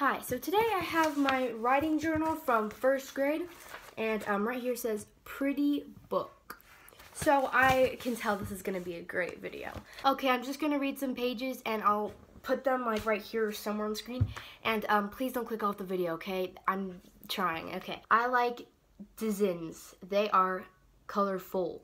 Hi, so today I have my writing journal from first grade, and um, right here says pretty book. So I can tell this is gonna be a great video. Okay, I'm just gonna read some pages and I'll put them like right here somewhere on the screen. And um, please don't click off the video, okay? I'm trying, okay. I like designs. They are colorful.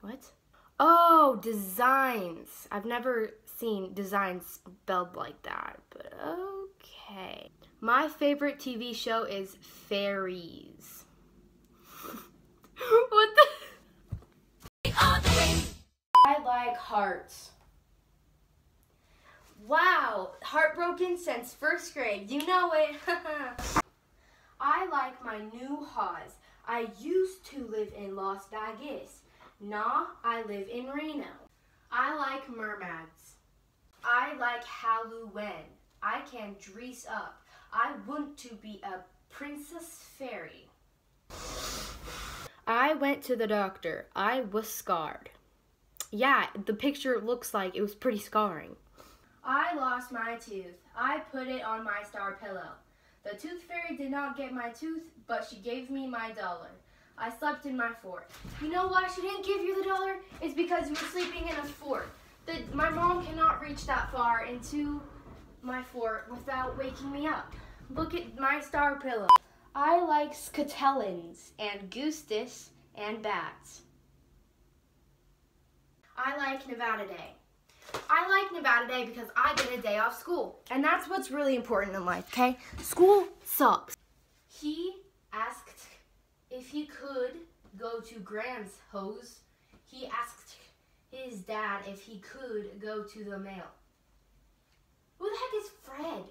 What? Oh, designs. I've never seen designs spelled like that, but okay. My favorite TV show is Fairies. what the? I like hearts. Wow, heartbroken since first grade. You know it. I like my new house. I used to live in Las Vegas. Nah, I live in Reno. I like mermaids. Like Halloween. I can dress up. I want to be a princess fairy. I went to the doctor. I was scarred. Yeah, the picture looks like it was pretty scarring. I lost my tooth. I put it on my star pillow. The tooth fairy did not get my tooth, but she gave me my dollar. I slept in my fort. You know why she didn't give you the dollar? It's because you were sleeping in a fort. The, my mom cannot reach that far into my fort without waking me up. Look at my star pillow. I like scutellins and goostis and bats. I like Nevada Day. I like Nevada Day because I get a day off school. And that's what's really important in life, okay? School sucks. He asked if he could go to Grand's hose. He asked his dad if he could go to the mail. Who the heck is Fred?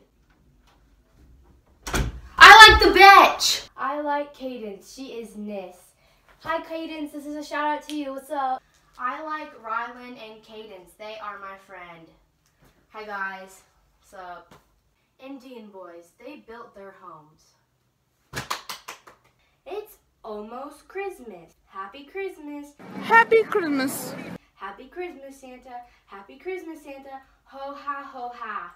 I like the bitch! I like Cadence. She is Nis. Hi Cadence, this is a shout out to you. What's up? I like Rylan and Cadence. They are my friend. Hi guys. What's up? Indian boys, they built their homes. It's almost Christmas. Happy Christmas. Happy Christmas. Happy Christmas, Santa. Happy Christmas, Santa. Ho ha ho ha.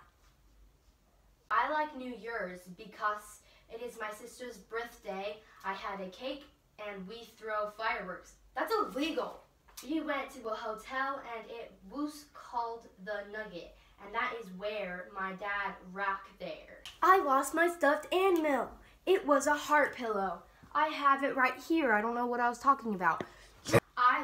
I like New Year's because it is my sister's birthday. I had a cake and we throw fireworks. That's illegal. We went to a hotel and it was called the Nugget. And that is where my dad rocked there. I lost my stuffed animal. It was a heart pillow. I have it right here. I don't know what I was talking about.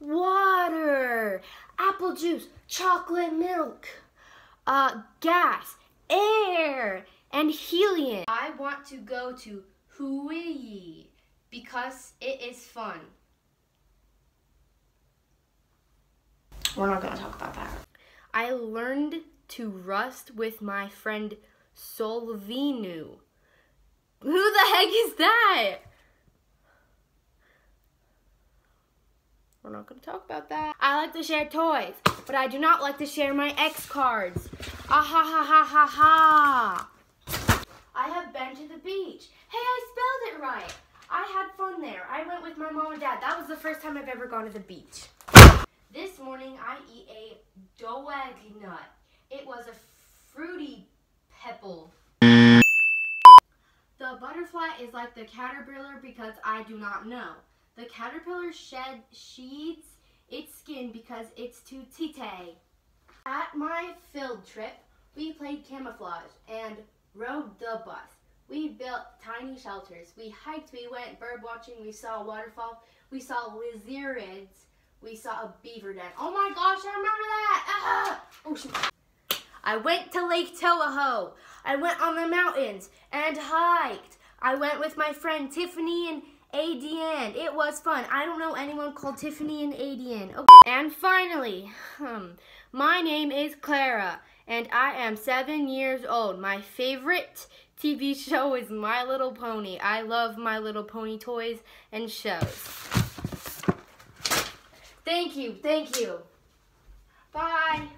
water, apple juice, chocolate milk, uh, gas, air, and helium. I want to go to Hawaii because it is fun. We're not going to talk about that. I learned to rust with my friend Solvinu. Who the heck is that? We're not going to talk about that. I like to share toys, but I do not like to share my X cards. Ah ha ha ha ha ha. I have been to the beach. Hey, I spelled it right. I had fun there. I went with my mom and dad. That was the first time I've ever gone to the beach. This morning I eat a doeg nut. It was a fruity pebble. The butterfly is like the caterpillar because I do not know. The caterpillar shed sheeds its skin because it's too tite. At my field trip, we played camouflage and rode the bus. We built tiny shelters. We hiked, we went bird watching, we saw a waterfall, we saw lizards, we saw a beaver den. Oh my gosh, I remember that! Ah! Oh shoot. I went to Lake Tahoe. I went on the mountains and hiked. I went with my friend Tiffany and ADN. It was fun. I don't know anyone called Tiffany and ADN. Okay. And finally, um, my name is Clara, and I am seven years old. My favorite TV show is My Little Pony. I love My Little Pony toys and shows. Thank you, thank you. Bye.